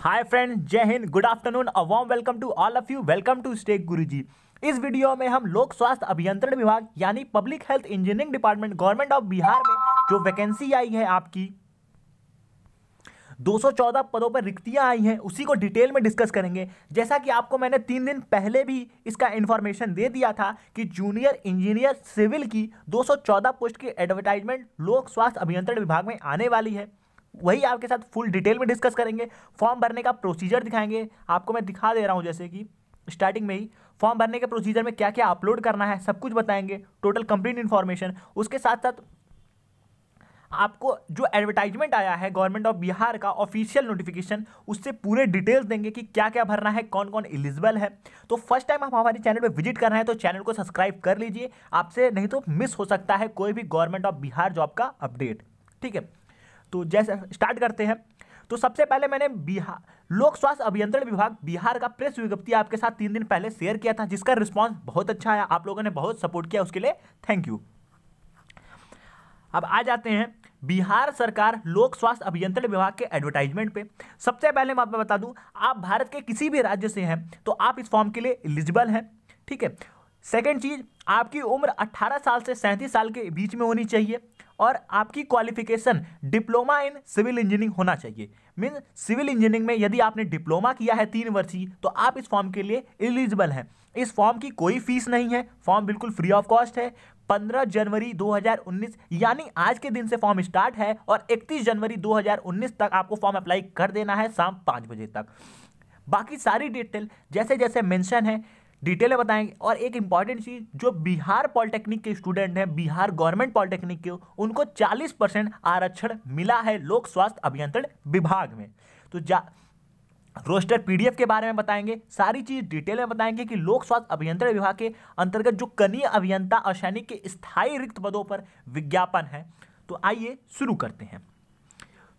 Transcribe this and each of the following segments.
Hi friend Jai Hind good afternoon a warm welcome to all of you welcome to stake Guruji इस video में हम लोक स्वास्थ्य अभियंत्रण विभाग, यानी public health engineering department government of Bihar में जो वैकेंसी आई है आपकी 214 पदों पर रिक्तियाँ आई हैं, उसी को डिटेल में डिस्कस करेंगे। जैसा कि आपको मैंने तीन दिन पहले भी इसका इन्फॉर्मेशन दे दिया था कि जूनियर इंजीनियर सिविल की 214 पोस्ट की एडवर्टाइजमेंट लोक स्वास्थ्य अभियंत्रण विभाग में आने वाली है। वही आपके साथ फुल डिटेल में डिस्कस करेंगे। फॉर्म भरने का प्रोसीजर दिखाएँगे। आपको मैं दिखा दे रहा हूँ जैसे कि स्टार्टिंग में ही फॉर्म भरने के प्रोसीजर में क्या क्या अपलोड करना है, सब कुछ बताएँगे। टोटल कंप्लीट इन्फॉर्मेशन उसके साथ साथ आपको जो एडवर्टाइजमेंट आया है गवर्नमेंट ऑफ़ बिहार का ऑफिशियल नोटिफिकेशन उससे पूरे डिटेल्स देंगे कि क्या क्या भरना है कौन कौन एलिजिबल है। तो फ़र्स्ट टाइम आप हमारे चैनल पर विज़िट कर रहे हैं तो चैनल को सब्सक्राइब कर लीजिए। आपसे नहीं तो मिस हो सकता है कोई भी गवर्नमेंट ऑफ़ बिहार जॉब का अपडेट ठीक है? तो जैसे स्टार्ट करते हैं। तो सबसे पहले मैंने बिहार लोक स्वास्थ्य अभियंत्रण विभाग बिहार का प्रेस विज्ञप्ति आपके साथ तीन दिन पहले शेयर किया था, जिसका रिस्पांस बहुत अच्छा आया। आप लोगों ने बहुत सपोर्ट किया उसके लिए। थैंक यू अब आ जाते हैं बिहार सरकार लोक स्वास्थ्य अभियंत्रण विभाग के एडवर्टाइजमेंट पे। सबसे पहले मैं आपको बता दूँ, आप भारत के किसी भी राज्य से हैं तो आप इस फॉर्म के लिए एलिजिबल हैं, ठीक है? सेकेंड चीज़, आपकी उम्र 18 साल से सैंतीस साल के बीच में होनी चाहिए। और आपकी qualification diploma in civil engineering होना चाहिए। मीन सिविल इंजीनियरिंग में यदि आपने डिप्लोमा किया है तीन वर्षीय तो आप इस फॉर्म के लिए एलिजिबल हैं। इस फॉर्म की कोई फ़ीस नहीं है। फॉर्म बिल्कुल फ्री ऑफ़ कॉस्ट है। 15 जनवरी 2019 यानी आज के दिन से फॉर्म स्टार्ट है और 31 जनवरी 2019 तक आपको फॉर्म अप्लाई कर देना है शाम पाँच बजे तक। बाकी सारी डिटेल जैसे जैसे मेंशन है डिटेल में बताएँगे और एक इंपॉर्टेंट चीज़, जो बिहार पॉलिटेक्निक के स्टूडेंट हैं, बिहार गवर्नमेंट पॉलिटेक्निक के, उनको 40 परसेंट आरक्षण मिला है लोक स्वास्थ्य अभियंत्रण विभाग में। तो जा रोस्टर पीडीएफ के बारे में बताएँगे, सारी चीज़ डिटेल में बताएँगे कि लोक स्वास्थ्य अभियंत्रण विभाग के अंतर्गत जो कनीय अभियंता और सैनिक के स्थायी रिक्त पदों पर विज्ञापन है। तो आइए शुरू करते हैं।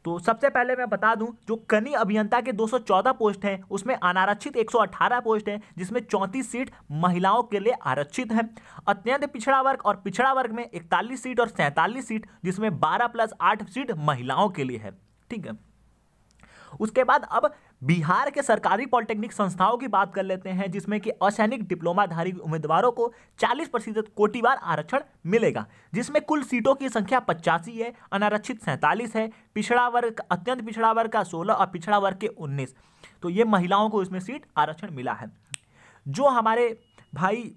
तो सबसे पहले मैं बता दूँ, जो कनी अभियंता के 214 पोस्ट हैं, उसमें अनारक्षित 118 पोस्ट हैं, जिसमें 34 सीट महिलाओं के लिए आरक्षित हैं। अत्यंत पिछड़ा वर्ग और पिछड़ा वर्ग में 41 सीट और सैंतालीस सीट, जिसमें 12 प्लस 8 सीट महिलाओं के लिए है। ठीक है? उसके बाद अब बिहार के सरकारी पॉलिटेक्निक संस्थाओं की बात कर लेते हैं, जिसमें कि असैनिक डिप्लोमाधारी उम्मीदवारों को 40 प्रतिशत कोटिवार आरक्षण मिलेगा, जिसमें कुल सीटों की संख्या पचासी है, अनारक्षित सैंतालीस है, पिछड़ा वर्ग, अत्यंत पिछड़ा वर्ग का सोलह और पिछड़ा वर्ग के उन्नीस। तो ये महिलाओं को इसमें सीट आरक्षण मिला है। जो हमारे भाई,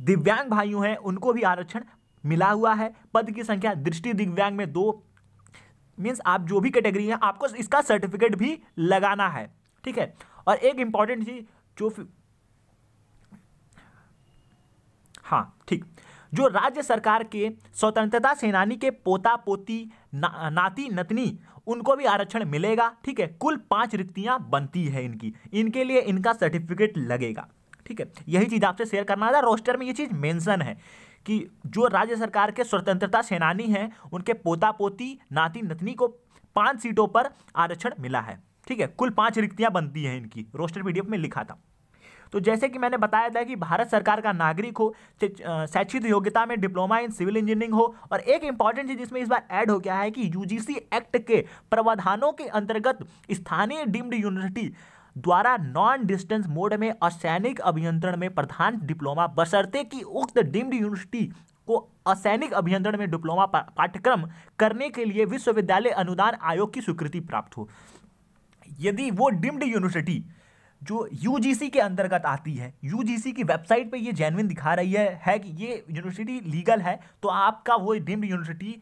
दिव्यांग भाइयों हैं, उनको भी आरक्षण मिला हुआ है। पद की संख्या दृष्टि दिव्यांग में दो मीन्स आप जो भी कैटेगरी है आपको इसका सर्टिफिकेट भी लगाना है। ठीक है? और एक इंपॉर्टेंट चीज़ जो हाँ ठीक। जो राज्य सरकार के स्वतंत्रता सेनानी के पोता पोती ना, नाती नतनी उनको भी आरक्षण मिलेगा ठीक है? कुल पाँच रिक्तियाँ बनती है इनकी। इनके लिए इनका सर्टिफिकेट लगेगा। ठीक है? यही चीज़ आपसे शेयर करना था। रोस्टर में ये चीज़ मेंशन है। कि जो राज्य सरकार के स्वतंत्रता सेनानी हैं, उनके पोता पोती नाती नतनी को पाँच सीटों पर आरक्षण मिला है। ठीक है, कुल पाँच रिक्तियाँ बनती हैं इनकी, रोस्टर पीडीएफ में लिखा था। तो जैसे कि मैंने बताया था कि भारत सरकार का नागरिक हो शैक्षिक योग्यता में डिप्लोमा इन सिविल इंजीनियरिंग हो, और एक इंपॉर्टेंट चीज़ जिसमें इस बार ऐड हो गया है कि यूजीसी एक्ट के प्रावधानों के अंतर्गत स्थानीय डीम्ड यूनिवर्सिटी द्वारा नॉन डिस्टेंस मोड में असैनिक अभियंत्रण में प्रधान डिप्लोमा बसरते की उक्त डिम्ड यूनिवर्सिटी को असैनिक अभियंत्रण में डिप्लोमा पाठ्यक्रम करने के लिए विश्वविद्यालय अनुदान आयोग की स्वीकृति प्राप्त हो। यदि वो डिम्ड यूनिवर्सिटी जो यूजीसी के अंतर्गत आती है यूजीसी की वेबसाइट पे ये जेनविन दिखा रही है, है कि ये यूनिवर्सिटी लीगल है तो आपका वो डिम्ड यूनिवर्सिटी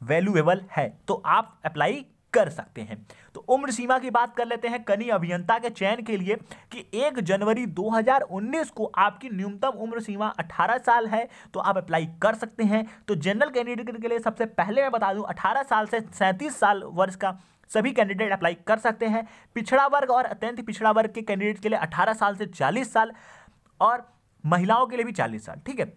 वैल्यूएबल है। तो आप अप्लाई कर सकते हैं। तो उम्र सीमा की बात कर लेते हैं कनी अभियंता के चयन के लिए कि एक जनवरी 2019 को आपकी न्यूनतम उम्र सीमा 18 साल है तो आप अप्लाई कर सकते हैं। तो जनरल कैंडिडेट के लिए सबसे पहले मैं बता दूँ 18 साल से सैंतीस साल वर्ष का सभी कैंडिडेट अप्लाई कर सकते हैं। पिछड़ा वर्ग और अत्यंत पिछड़ा वर्ग के कैंडिडेट के लिए अठारह साल से चालीस साल और महिलाओं के लिए भी चालीस साल, ठीक है?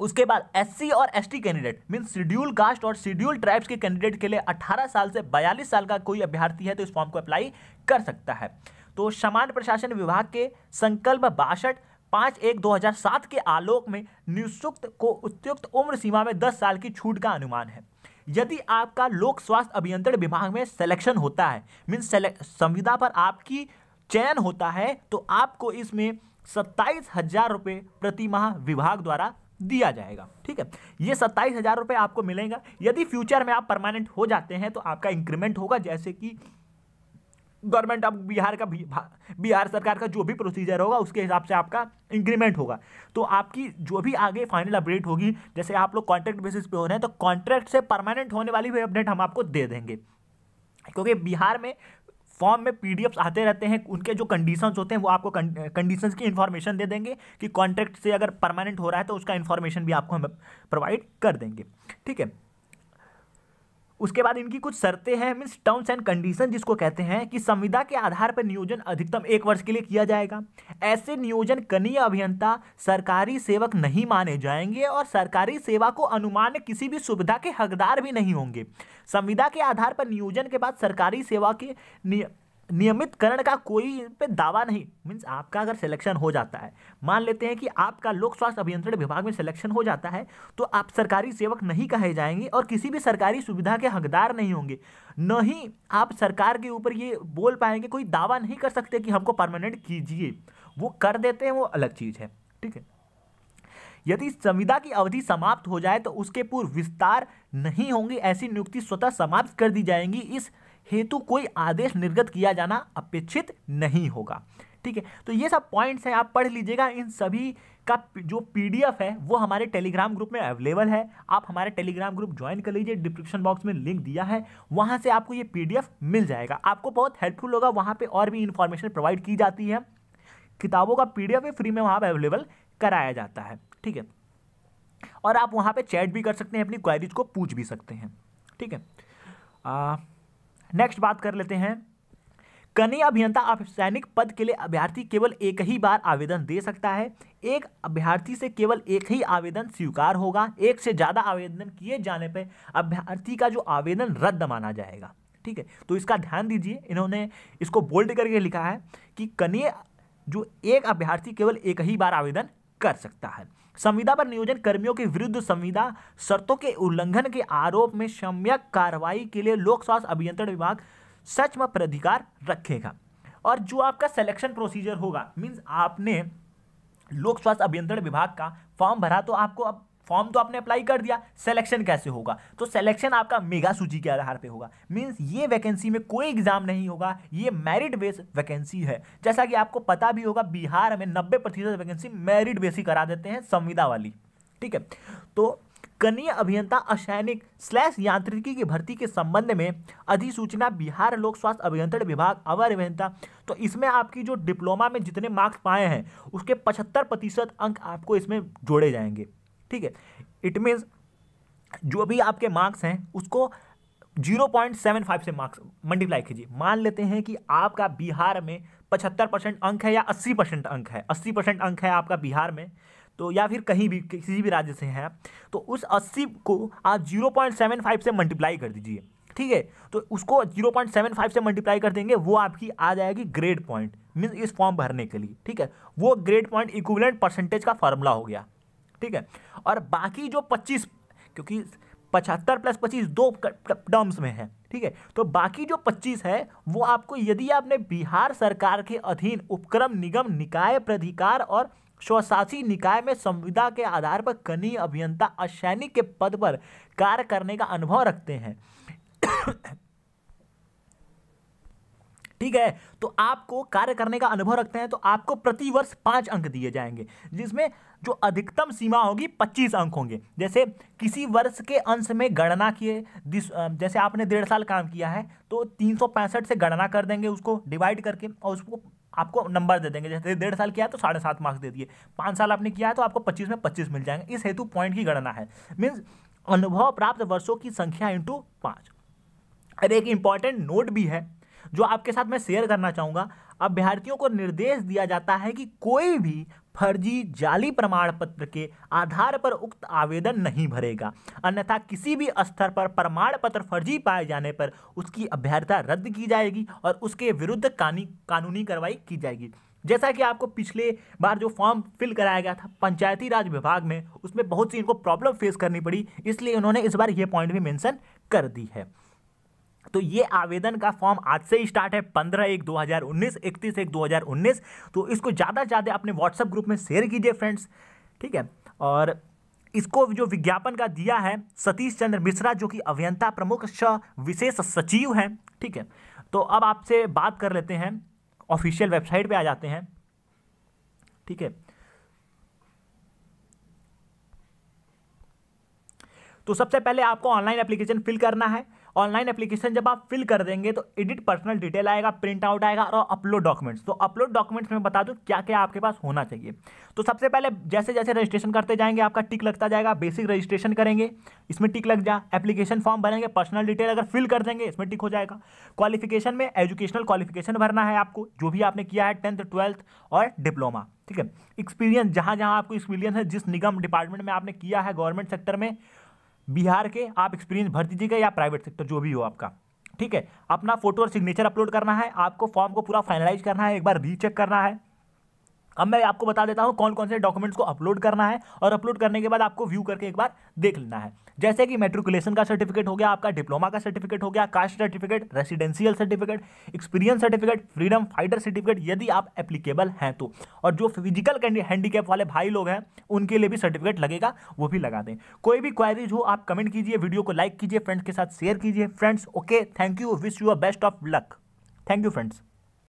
उसके बाद एससी और ST candidate mean schedule caste और शेड्यूल ट्राइब्स के कैंडिडेट के लिए 18 साल से 42 साल का कोई अभ्यर्थी है तो इस फॉर्म को अप्लाई कर सकता है। तो सामान्य प्रशासन विभाग के संकल्प बासठ पाँच एक दो हज़ार सात के आलोक में नियुक्त को उपयुक्त उम्र सीमा में दस साल की छूट का अनुमान है। यदि आपका लोक स्वास्थ्य अभियंत्रण विभाग में सिलेक्शन होता है मीन्स संविदा पर आपकी चयन होता है तो आपको इसमें सत्ताईस हज़ार रुपये प्रति माह विभाग द्वारा दिया जाएगा, ठीक है? ये सत्ताईस हज़ार रुपये आपको मिलेगा। यदि फ्यूचर में आप परमानेंट हो जाते हैं तो आपका इंक्रीमेंट होगा, जैसे कि गवर्नमेंट ऑफ़ बिहार का बिहार सरकार का जो भी प्रोसीजर होगा, उसके हिसाब से आपका इंक्रीमेंट होगा। तो आपकी जो भी आगे फाइनल अपडेट होगी, जैसे आप लोग कॉन्ट्रैक्ट बेसिस पे हो रहे हैं तो कॉन्ट्रैक्ट से परमानेंट होने वाली भी अपडेट हम आपको दे देंगे। क्योंकि बिहार में फॉर्म में पीडीएफ्स आते रहते हैं, उनके जो कंडीशंस होते हैं, वो आपको कंडीशंस की इन्फॉर्मेशन दे देंगे कि कॉन्ट्रैक्ट से अगर परमानेंट हो रहा है तो उसका इन्फॉर्मेशन भी आपको हम प्रोवाइड कर देंगे। ठीक है? उसके बाद इनकी कुछ शर्तें हैं, मीन्स टर्म्स एंड कंडीशन जिसको कहते हैं कि संविदा के आधार पर नियोजन अधिकतम एक वर्ष के लिए किया जाएगा। ऐसे नियोजन कनीय अभियंता सरकारी सेवक नहीं माने जाएँगे और सरकारी सेवा को अनुमान किसी भी सुविधा के हकदार भी नहीं होंगे। संविदा के आधार पर नियोजन के बाद सरकारी सेवा के नियमितकरण का कोई पे दावा नहीं। मीन्स आपका अगर सिलेक्शन हो जाता है, मान लेते हैं कि आपका लोक स्वास्थ्य अभियंत्रण विभाग में सिलेक्शन हो जाता है तो आप सरकारी सेवक नहीं कहे जाएँगे और किसी भी सरकारी सुविधा के हकदार नहीं होंगे। न ही आप सरकार के ऊपर ये बोल पाएँगे, कोई दावा नहीं कर सकते कि हमको परमानेंट कीजिए। वो कर देते हैं, वो अलग चीज़ है, ठीक है? यदि संविदा की अवधि समाप्त हो जाए तो उसके पूर्व विस्तार नहीं होंगे, ऐसी नियुक्ति स्वतः समाप्त कर दी जाएँगी। इस हेतु कोई आदेश निर्गत किया जाना अपेक्षित नहीं होगा। ठीक है? तो ये सब पॉइंट्स हैं, आप पढ़ लीजिएगा। इन सभी का जो पीडीएफ है, वो हमारे टेलीग्राम ग्रुप में अवेलेबल है। आप हमारे टेलीग्राम ग्रुप ज्वाइन कर लीजिए। डिस्क्रिप्शन बॉक्स में लिंक दिया है। वहाँ से आपको ये पीडीएफ मिल जाएगा। आपको बहुत हेल्पफुल होगा। वहाँ पे और भी इन्फॉर्मेशन प्रोवाइड की जाती है। किताबों का पीडीएफ भी फ्री में वहाँ पर अवेलेबल कराया जाता है। ठीक है? और आप वहाँ पर चैट भी कर सकते हैं, अपनी क्वारीज को पूछ भी सकते हैं। ठीक है? नेक्स्ट बात कर लेते हैं। कनीय अभियंता सैनिक पद के लिए अभ्यर्थी केवल एक ही बार आवेदन दे सकता है। एक अभ्यर्थी से केवल एक ही आवेदन स्वीकार होगा। एक से ज़्यादा आवेदन किए जाने पर अभ्यर्थी का जो आवेदन रद्द माना जाएगा। ठीक है? तो इसका ध्यान दीजिए। इन्होंने इसको बोल्ड करके लिखा है कि कनीय जो एक अभ्यर्थी केवल एक ही बार आवेदन कर सकता है। संविदा पर नियोजन कर्मियों के विरुद्ध संविदा शर्तों के उल्लंघन के आरोप में सम्यक कार्रवाई के लिए लोक स्वास्थ्य अभियंत्रण विभाग सच में प्राधिकार रखेगा। और जो आपका सिलेक्शन प्रोसीजर होगा मीन्स आपने लोक स्वास्थ्य अभियंत्रण विभाग का फॉर्म भरा तो आपको अब फॉर्म तो आपने अप्लाई कर दिया सिलेक्शन कैसे होगा? तो सिलेक्शन आपका मेगा सूची के आधार पे होगा। मींस ये वैकेंसी में कोई एग्ज़ाम नहीं होगा, ये मेरिट बेस वैकेंसी है। जैसा कि आपको पता भी होगा, बिहार में नब्बे प्रतिशत वैकेंसी मेरिट बेस ही करा देते हैं संविदा वाली। ठीक है? तो कनीय अभियंता असैनिक स्लैश यांत्रिकी की भर्ती के संबंध में अधिसूचना, बिहार लोक स्वास्थ्य अभियंत्रण विभाग, अवर अभियंता। तो इसमें आपकी जो डिप्लोमा में जितने मार्क्स पाए हैं, उसके पचहत्तर प्रतिशत अंक आपको इसमें जोड़े जाएँगे। ठीक है? इट मीन्स जो भी आपके मार्क्स हैं, उसको ज़ीरो पॉइंट सेवन फाइव से मार्क्स मल्टीप्लाई कीजिए। मान लेते हैं कि आपका बिहार में पचहत्तर परसेंट अंक है या अस्सी परसेंट अंक है। अस्सी परसेंट अंक है आपका बिहार में तो या फिर कहीं भी, किसी भी राज्य से है तो उस अस्सी को आप ज़ीरो पॉइंट सेवन फाइव से मल्टीप्लाई कर दीजिए। ठीक है? तो उसको ज़ीरो पॉइंट सेवन फाइव से मल्टीप्लाई कर देंगे, वो आपकी आ जाएगी ग्रेड पॉइंट मीन्स इस फॉर्म भरने के लिए। ठीक है? वो ग्रेड पॉइंट इक्विवेलेंट परसेंटेज का फॉर्मूला हो गया। ठीक है? और बाकी जो पच्चीस, क्योंकि पचहत्तर प्लस पच्चीस दो टर्म्स में है, ठीक है? तो बाकी जो पच्चीस है, वो आपको यदि आपने बिहार सरकार के अधीन उपक्रम निगम निकाय प्राधिकार और स्वशासी निकाय में संविदा के आधार पर कनीय अभियंता असैनिक के पद पर कार्य करने का अनुभव रखते हैं ठीक है? तो आपको कार्य करने का अनुभव रखते हैं तो आपको प्रति वर्ष पाँच अंक दिए जाएँगे, जिसमें जो अधिकतम सीमा होगी, पच्चीस अंक होंगे। जैसे किसी वर्ष के अंश में गणना किए, जैसे आपने डेढ़ साल काम किया है तो तीन सौ पैंसठ से गणना कर देंगे उसको, डिवाइड करके, और उसको आपको नंबर दे देंगे। जैसे डेढ़ साल किया है तो साढ़े सात मार्क्स दे दिए। पाँच साल आपने किया है तो आपको पच्चीस में पच्चीस मिल जाएँगे। इस हेतु पॉइंट की गणना है। मीन्स अनुभव प्राप्त वर्षों की संख्या इंटू पाँच। अरे एक इंपॉर्टेंट नोट भी है जो आपके साथ मैं शेयर करना चाहूँगा अभ्यर्थियों को निर्देश दिया जाता है कि कोई भी फर्जी जाली प्रमाण पत्र के आधार पर उक्त आवेदन नहीं भरेगा। अन्यथा किसी भी स्तर पर प्रमाण पत्र फर्जी पाए जाने पर उसकी अभ्यर्थता रद्द की जाएगी और उसके विरुद्ध कानूनी कार्रवाई की जाएगी। जैसा कि आपको पिछले बार जो फॉर्म फिल कराया गया था, पंचायती राज विभाग में, उसमें बहुत सी इनको प्रॉब्लम फेस करनी पड़ी, इसलिए उन्होंने इस बार ये पॉइंट भी मेंशन कर दी है। तो ये आवेदन का फॉर्म आज से ही स्टार्ट है, पंद्रह एक दो हज़ार उन्नीस, इकतीस एक दो हज़ार उन्नीस। तो इसको ज़्यादा से ज़्यादा अपने व्हाट्सएप ग्रुप में शेयर कीजिए फ्रेंड्स ठीक है? और इसको जो विज्ञापन का दिया है, सतीश चंद्र मिश्रा, जो कि अभियंता प्रमुख विशेष सचिव हैं, ठीक है? तो अब आपसे बात कर लेते हैं, ऑफिशियल वेबसाइट पे आ जाते हैं, ठीक है? तो सबसे पहले आपको ऑनलाइन एप्लीकेशन फिल करना है। ऑनलाइन एप्लीकेशन जब आप फिल कर देंगे तो एडिट पर्सनल डिटेल आएगा प्रिंट आउट आएगा और अपलोड डॉक्यूमेंट्स तो अपलोड डॉक्यूमेंट्स में बता दूँ क्या क्या आपके पास होना चाहिए। तो सबसे पहले जैसे जैसे रजिस्ट्रेशन करते जाएँगे, आपका टिक लगता जाएगा बेसिक रजिस्ट्रेशन करेंगे। इसमें टिक लग जा एप्लीकेशन फॉर्म भरेंगे पर्सनल डिटेल अगर फिल कर देंगे, इसमें टिक हो जाएगा। क्वालिफिकेशन में एजुकेशनल क्वालिफिकेशन भरना है आपको, जो भी आपने किया है टेंथ ट्वेल्थ और डिप्लोमा ठीक है? एक्सपीरियंस जहाँ जहाँ आपको एक्सपीरियंस है, जिस निगम डिपार्टमेंट में आपने किया है गवर्नमेंट सेक्टर में बिहार के आप एक्सपीरियंस भर दीजिएगा या प्राइवेट सेक्टर जो भी हो आपका। ठीक है? अपना फ़ोटो और सिग्नेचर अपलोड करना है, आपको फॉर्म को पूरा फाइनलाइज करना है, एक बार रीचेक करना है। अब मैं आपको बता देता हूँ कौन कौन से डॉक्यूमेंट्स को अपलोड करना है और अपलोड करने के बाद आपको व्यू करके एक बार देख लेना है। जैसे कि मेट्रिकुलेशन का सर्टिफिकेट हो गया, आपका डिप्लोमा का सर्टिफिकेट हो गया caste certificate residential certificate experience certificate freedom fighter certificate यदि आप एप्लीकेबल हैं तो। और जो फ़िज़िकल हैंडीकैप वाले भाई लोग हैं, उनके लिए भी सर्टिफिकेट लगेगा, वो भी लगा दें। कोई भी क्वायरीज हो, आप कमेंट कीजिए वीडियो को लाइक कीजिए फ्रेंड्स के साथ शेयर कीजिए। Friends okay thank you wish you a best of luck thank you friends